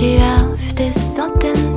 you off this something